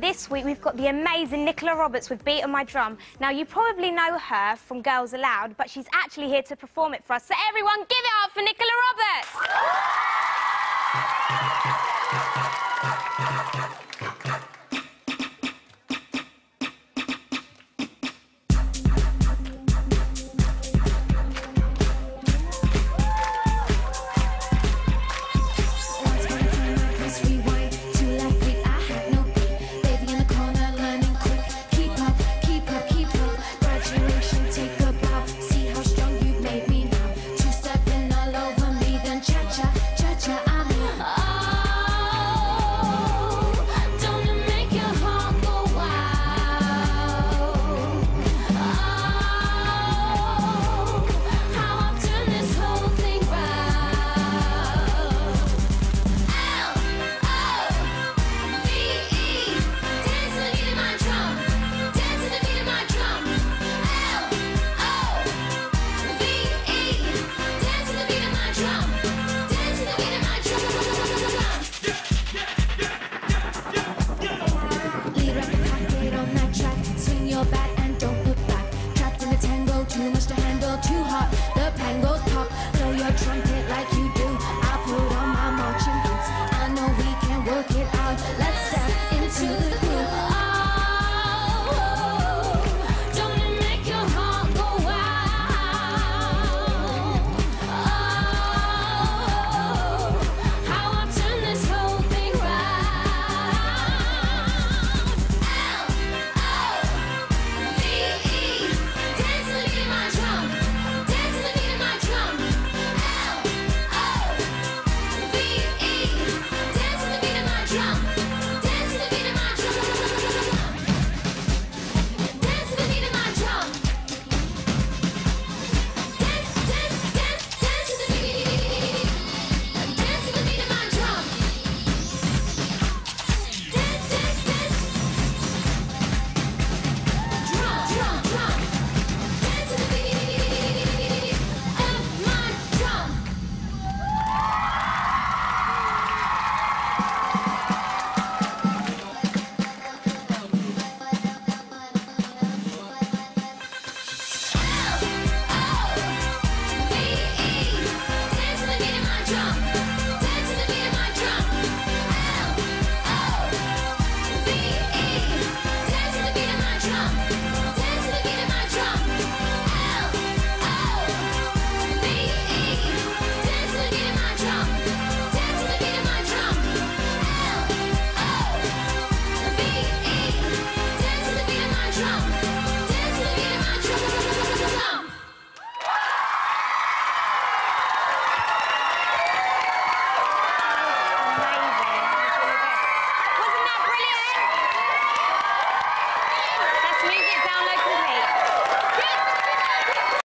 this week we've got the amazing Nicola Roberts with Beat of My Drum. Now, you probably know her from Girls Aloud, but she's actually here to perform it for us. So everyone, give it up for Nicola Roberts!